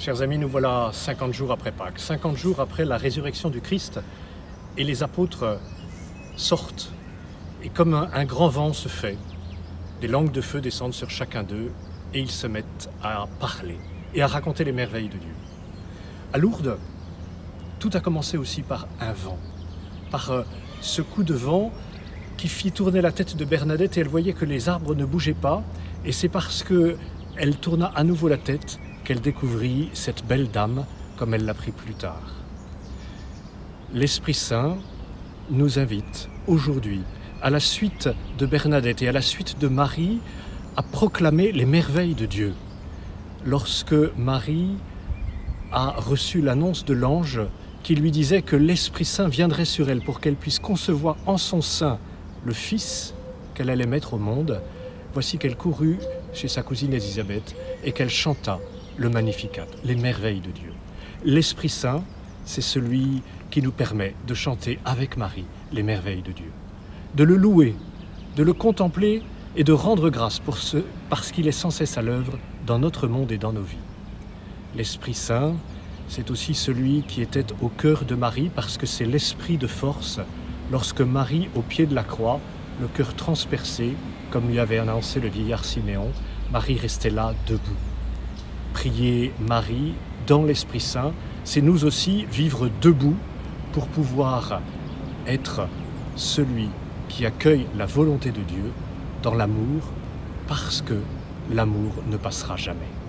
Chers amis, nous voilà 50 jours après Pâques, 50 jours après la résurrection du Christ, et les apôtres sortent, et comme un, grand vent se fait, des langues de feu descendent sur chacun d'eux, et ils se mettent à parler et à raconter les merveilles de Dieu. À Lourdes, tout a commencé aussi par un vent, par euh, ce coup de vent qui fit tourner la tête de Bernadette et elle voyait que les arbres ne bougeaient pas, et c'est parce que elle tourna à nouveau la tête qu'elle découvrit cette belle dame comme elle l'apprit plus tard. L'Esprit Saint nous invite aujourd'hui, à la suite de Bernadette et à la suite de Marie, à proclamer les merveilles de Dieu. Lorsque Marie a reçu l'annonce de l'ange qui lui disait que l'Esprit Saint viendrait sur elle pour qu'elle puisse concevoir en son sein le Fils qu'elle allait mettre au monde, voici qu'elle courut chez sa cousine Élisabeth et qu'elle chanta le Magnificat, les merveilles de Dieu. L'Esprit Saint, c'est celui qui nous permet de chanter avec Marie les merveilles de Dieu, de le louer, de le contempler et de rendre grâce pour ce, parce qu'il est sans cesse à l'œuvre dans notre monde et dans nos vies. L'Esprit Saint, c'est aussi celui qui était au cœur de Marie parce que c'est l'esprit de force lorsque Marie, au pied de la croix, le cœur transpercé, comme lui avait annoncé le vieillard Siméon, Marie restait là debout. Prier Marie dans l'Esprit Saint, c'est nous aussi vivre debout pour pouvoir être celui qui accueille la volonté de Dieu dans l'amour, parce que l'amour ne passera jamais.